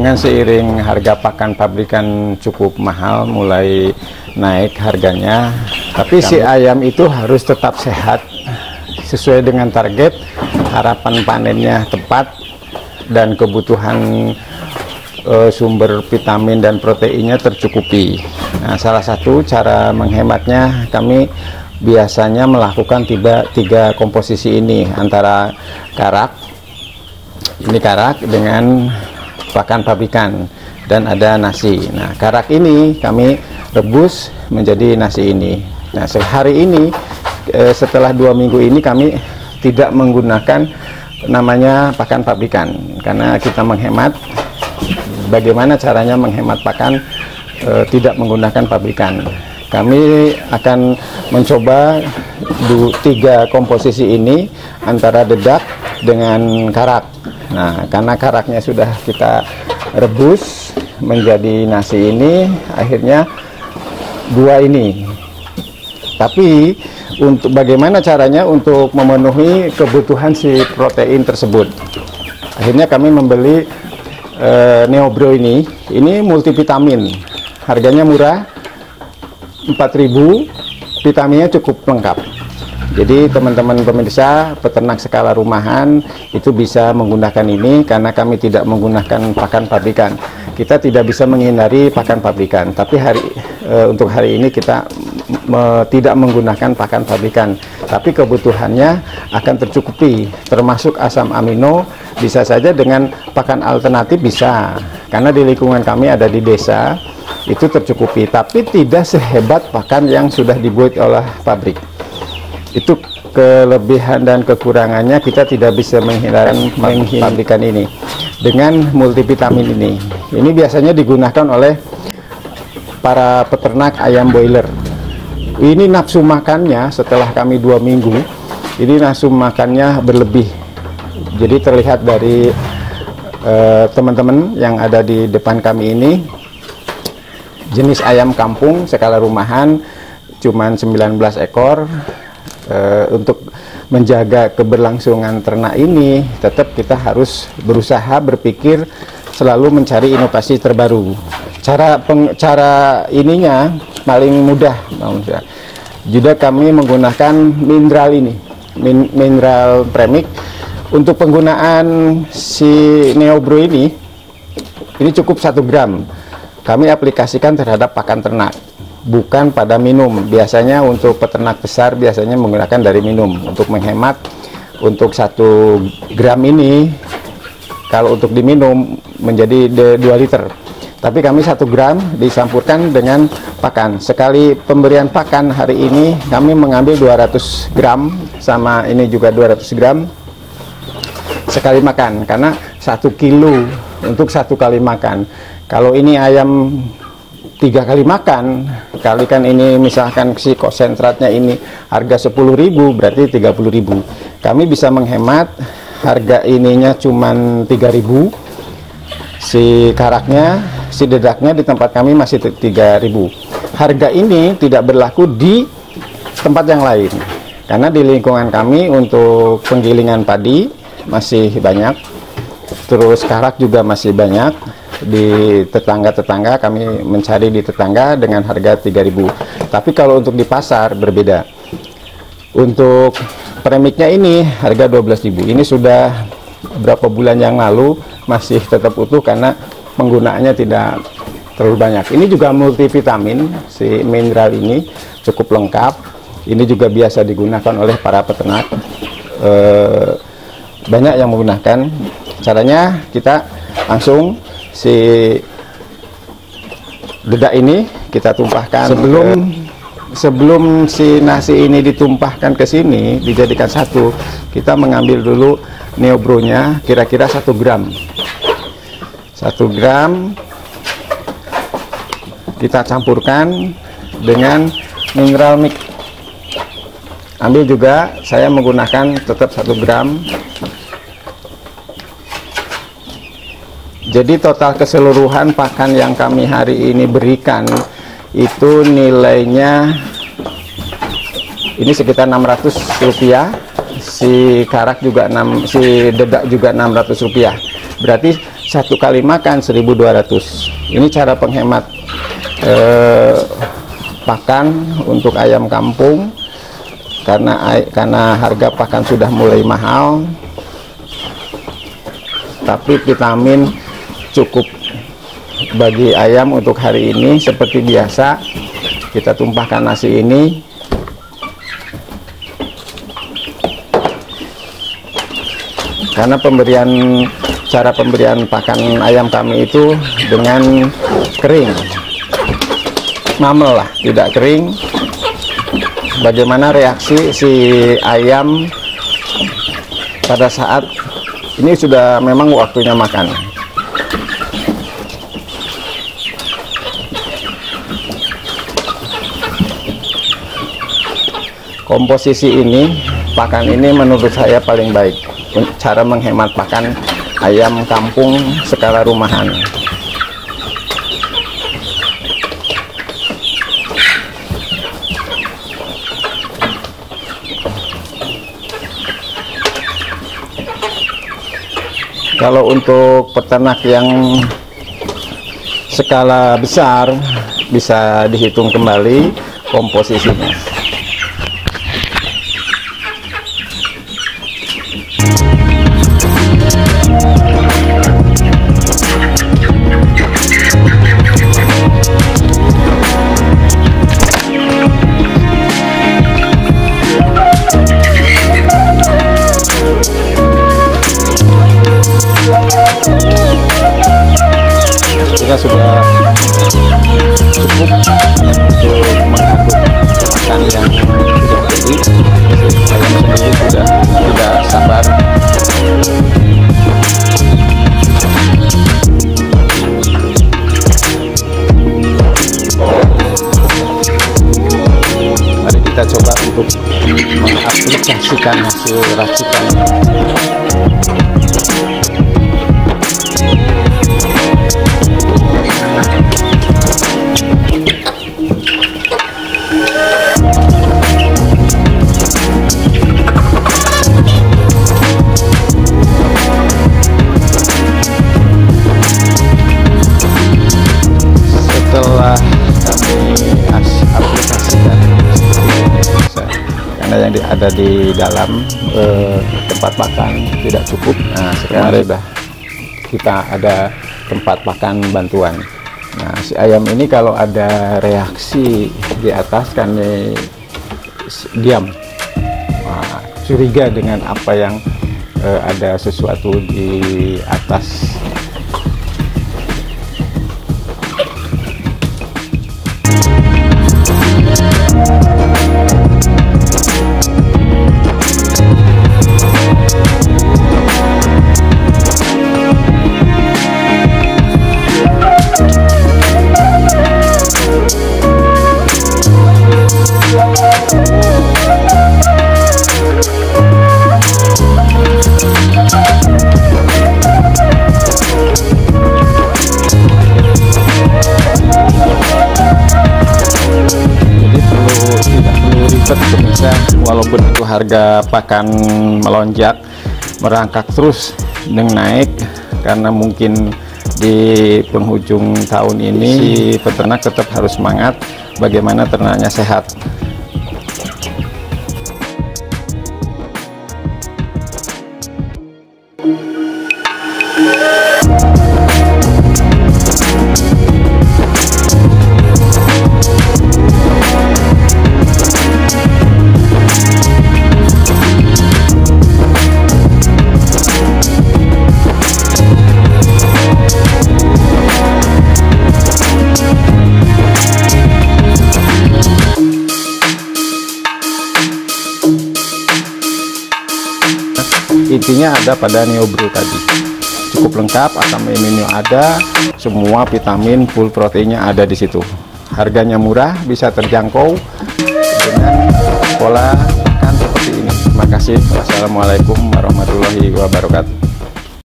dengan seiring harga pakan pabrikan cukup mahal mulai naik harganya tapi si ayam itu harus tetap sehat. Sesuai dengan target harapan panennya tepat dan kebutuhan e, sumber vitamin dan proteinnya tercukupi. Nah salah satu cara menghematnya kami biasanya melakukan tiga, tiga komposisi ini antara karak ini karak dengan pakan pabrikan dan ada nasi. Nah karak ini kami rebus menjadi nasi ini. Nah sehari ini eh, setelah dua minggu ini kami tidak menggunakan namanya pakan pabrikan karena kita menghemat. Bagaimana caranya menghemat pakan? Eh, tidak menggunakan pabrikan. Kami akan mencoba du, tiga komposisi ini antara dedak dengan karak nah karena karaknya sudah kita rebus menjadi nasi ini akhirnya dua ini. Tapi untuk bagaimana caranya untuk memenuhi kebutuhan si protein tersebut? Akhirnya kami membeli uh, Neobro ini. Ini multivitamin. Harganya murah 4000 vitaminnya cukup lengkap jadi teman-teman pemirsa peternak skala rumahan itu bisa menggunakan ini karena kami tidak menggunakan pakan pabrikan. Kita tidak bisa menghindari pakan pabrikan, tapi hari e, untuk hari ini kita me, tidak menggunakan pakan pabrikan. Tapi kebutuhannya akan tercukupi, termasuk asam amino bisa saja dengan pakan alternatif bisa. Karena di lingkungan kami ada di desa itu tercukupi, tapi tidak sehebat pakan yang sudah dibuat oleh pabrik itu kelebihan dan kekurangannya kita tidak bisa menghindari menghindarkan ini. Dengan multivitamin ini. Ini biasanya digunakan oleh para peternak ayam boiler. Ini nafsu makannya setelah kami dua minggu ini nafsu makannya berlebih. Jadi terlihat dari eh, teman-teman uh, yang ada di depan kami ini jenis ayam kampung skala rumahan cuman 19 ekor uh, untuk menjaga keberlangsungan ternak ini tetap kita harus berusaha berpikir selalu mencari inovasi terbaru. Cara peng, cara ininya paling mudah juga kami menggunakan mineral ini min, mineral premik. Untuk penggunaan si neobro ini ini cukup satu gram. Kami aplikasikan terhadap pakan ternak bukan pada minum. Biasanya untuk peternak besar biasanya menggunakan dari minum untuk menghemat untuk satu gram ini kalau untuk diminum menjadi 2 liter. Tapi kami satu gram disampurkan dengan pakan. Sekali pemberian pakan hari ini kami mengambil 200 gram sama ini juga 200 gram sekali makan karena satu kilo untuk satu kali makan. Kalau ini ayam tiga kali makan. Kalikan ini misalkan si konsentratnya ini harga 10.000 berarti 30.000 kami bisa menghemat harga ininya cuman 3.000 si karaknya si dedaknya di tempat kami masih 3.000 harga ini tidak berlaku di tempat yang lain. Karena di lingkungan kami untuk penggilingan padi masih banyak. Terus karak juga masih banyak di tetangga-tetangga kami mencari di tetangga dengan harga 3000 tapi kalau untuk di pasar berbeda. Untuk premiknya ini harga 12.000 ini sudah berapa bulan yang lalu masih tetap utuh karena penggunaannya tidak terlalu banyak. Ini juga multivitamin si mineral ini cukup lengkap. Ini juga biasa digunakan oleh para peternak. E, banyak yang menggunakan. Caranya kita langsung si dedak ini kita tumpahkan. Sebelum sebelum si nasi ini ditumpahkan ke sini dijadikan satu kita mengambil dulu neobronya kira-kira satu gram. Satu gram kita campurkan dengan mineral mix. Ambil juga saya menggunakan tetap satu gram Jadi total keseluruhan pakan yang kami hari ini berikan itu nilainya ini sekitar 600 rupiah si karak juga 6 si dedak juga 600 rupiah. Berarti satu kali makan 1200 ini cara penghemat eh, pakan untuk ayam kampung. Karena karena harga pakan sudah mulai mahal. Tapi vitamin cukup bagi ayam untuk hari ini. Seperti biasa kita tumpahkan nasi ini. Karena pemberian cara pemberian pakan ayam kami itu dengan kering. Mamel lah tidak kering. Bagaimana reaksi si ayam pada saat ini sudah memang waktunya makan komposisi ini pakan ini menurut saya paling baik. Cara menghemat pakan ayam kampung skala rumahan. Kalau untuk peternak yang skala besar bisa dihitung kembali komposisinya mengaplikasikan hasil racikan karena yang di, ada di dalam eh, tempat makan tidak cukup. Nah sekarang sudah kita ada tempat makan bantuan. Nah si ayam ini kalau ada reaksi di atas kan diam. Nah, curiga dengan apa yang eh, ada sesuatu di atas harga pakan melonjak merangkak terus dengan naik karena mungkin di penghujung tahun ini si peternak tetap harus semangat bagaimana ternaknya sehat intinya ada pada neobrew tadi. Cukup lengkap asam amino ada semua vitamin full proteinnya ada di situ. Harganya murah bisa terjangkau dengan pola makan seperti ini. Terima kasih. Wassalamualaikum warahmatullahi wabarakatuh